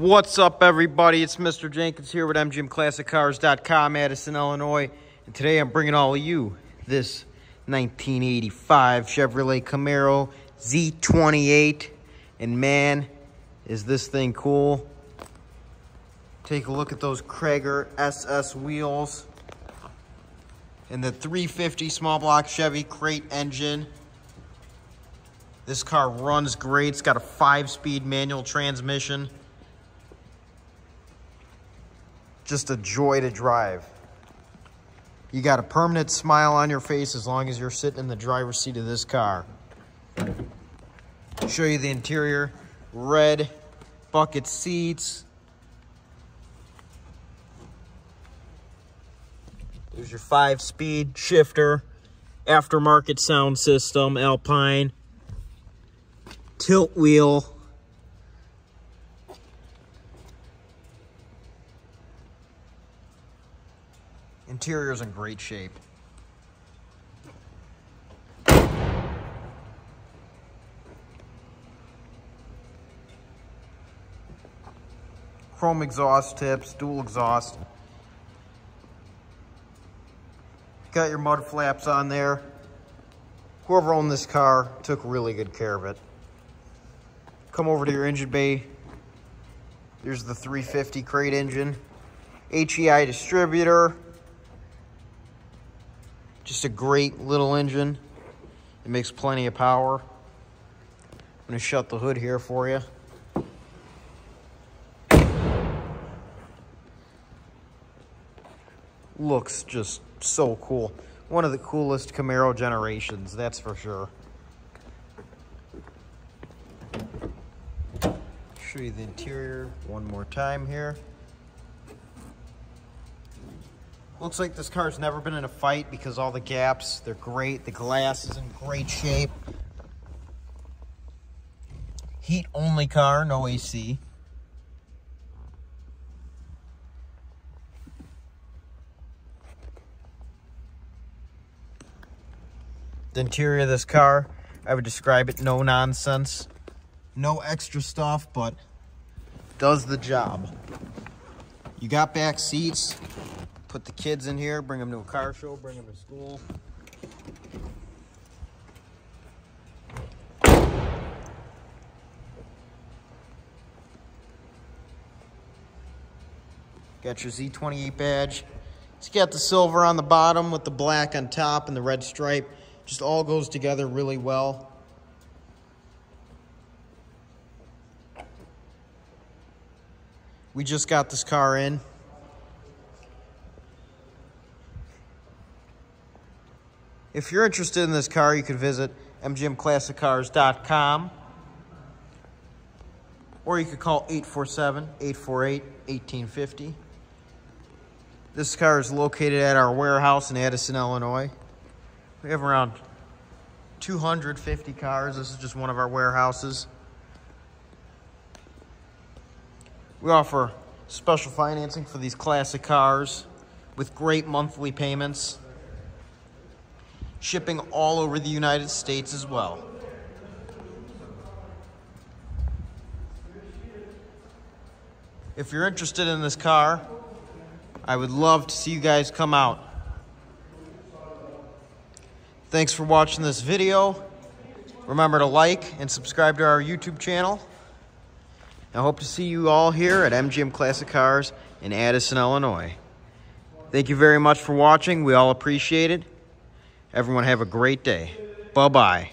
What's up, everybody? It's Mr. Jenkins here with MGMClassicCars.com, Addison, Illinois. And today I'm bringing all of you this 1985 Chevrolet Camaro Z28. And man, is this thing cool. Take a look at those Cragar SS wheels. And the 350 small block Chevy crate engine. This car runs great. It's got a five-speed manual transmission. Just a joy to drive. You got a permanent smile on your face as long as you're sitting in the driver's seat of this car. Show you the interior. Red bucket seats. There's your five-speed shifter. Aftermarket sound system, Alpine tilt wheel. Interior's in great shape. Chrome exhaust tips, dual exhaust. Got your mud flaps on there. Whoever owned this car took really good care of it come over to your engine bay. There's the 350 crate engine. HEI distributor. Just a great little engine. It makes plenty of power. I'm to shut the hood here for you. Looks just so cool. One of the coolest Camaro generations, that's for sure. show you the interior one more time here. Looks like this car's never been in a fight because all the gaps, they're great. The glass is in great shape. Heat only car, no AC. The interior of this car, I would describe it no nonsense. No extra stuff, but does the job. You got back seats. Put the kids in here, bring them to a car show, bring them to school. Got your Z28 badge. It's got the silver on the bottom with the black on top and the red stripe. Just all goes together really well. We just got this car in. If you're interested in this car, you could visit mgmclassiccars.com or you could call 847-848-1850. This car is located at our warehouse in Addison, Illinois. We have around 250 cars. This is just one of our warehouses. We offer special financing for these classic cars with great monthly payments. Shipping all over the United States as well. If you're interested in this car, I would love to see you guys come out. Thanks for watching this video. Remember to like and subscribe to our YouTube channel. I hope to see you all here at MGM Classic Cars in Addison, Illinois. Thank you very much for watching. We all appreciate it. Everyone have a great day. Bye-bye.